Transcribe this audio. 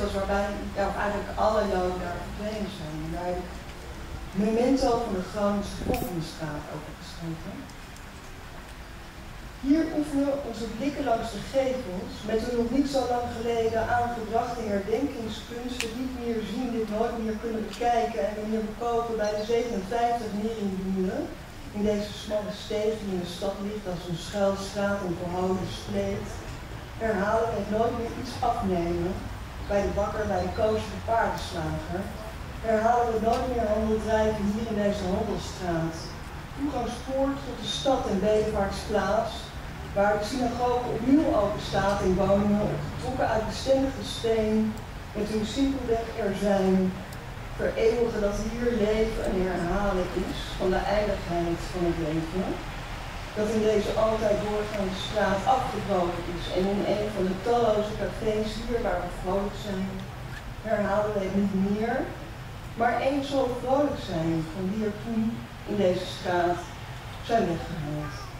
was waarbij eigenlijk alle Joden daar verdwenen zijn. En daar Memento van de Groningse Volkenstraat over geschreven. Hier oefenen onze blikken langs de gevels met de nog niet zo lang geleden aangebrachte herdenkingskunsten niet meer zien, dit nooit meer kunnen bekijken en we kopen bij de 57 Neringbühne in deze smalle steeg die in de stad ligt als een schuilstraat en verhouden spleet, herhalen we het nooit meer iets afnemen bij de bakker, bij de koosje, de paardenslager, herhalen we nooit meer handel drijven hier in deze handelsstraat. Toegangspoort tot de stad en Bedevaartsplaats, waar de synagoge opnieuw open staat in woningen opgetrokken uit bestendige steen, met hun simpelweg er zijn, vereeuwigen dat hier leven een herhaling is van de eindigheid van het leven, dat in deze altijd doorgaande straat afgebroken is en in een van de talloze cafés hier waar we vrolijk zijn, herhalen we het niet meer, maar eens zo vrolijk zijn van wie er toen in deze straat zijn weggehaald.